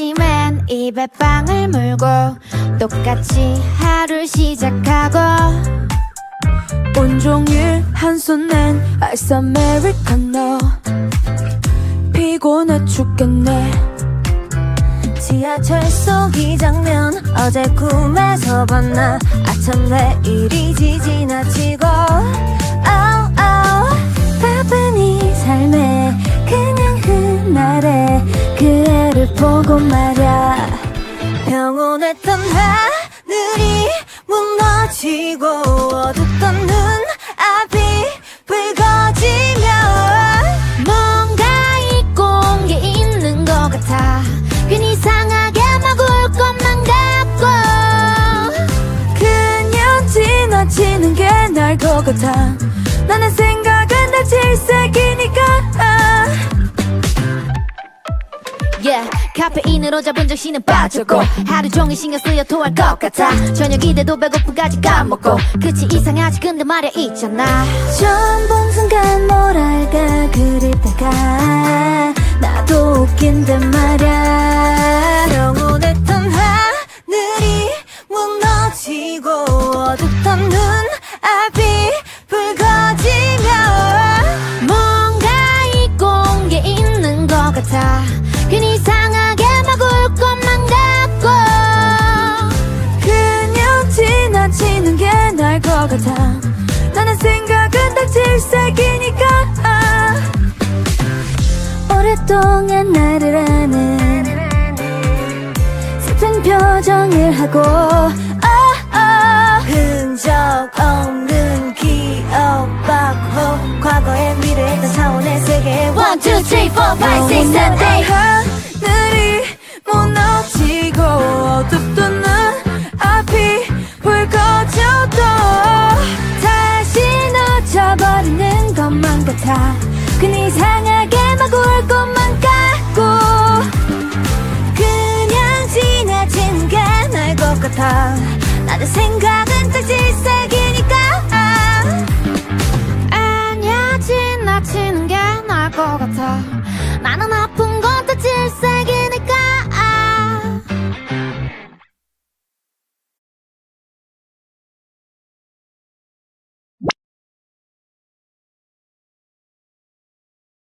입에 빵을 물고 똑같이 하루 시작하고 온종일 한 손엔 아이스 아메리카노 피곤해 죽겠네. 지하철 속 이 장면 어제 꿈에서 봤나. 아참 내일이지 지나치고 보고 말야. 평온했던 하늘이 무너지고 어둡던 눈 앞이 붉어지며 뭔가 잊고 온게 있는 것 같아. 괜히 이상하게 막울 것만 같고. 그냥 지나치는 게 나을 것 같아 Yeah, 카페인으로 잡은 정신은 빠졌고 하루 종일 신경 쓰여 토할 것 같아. 저녁이 돼도 배고프까지 까먹고 그치 이상하지 근데 말야 있잖아. 처음 본 순간 뭐랄까? 그립다가 나도 웃긴데 말야. 영원했던 하늘이 무너지고 어둡던 눈 앞이 같아 나는 생각은 딱 질색이니까. 오랫동안 나를 아는 슬픈 표정을 하고 아, 아. 흔적 없는 기억 박호 과거의 미래의 사원의 세계. 1, 2, 3, 4, 5, 6 것만 같아. 괜히 이상하게 막울 것만 같고. 그냥 지나치는 게 나을 것 같아. 나의 생각은 딱 질색이니까. 아니야 지나치는 게 나을 것 같아. 나는 아픈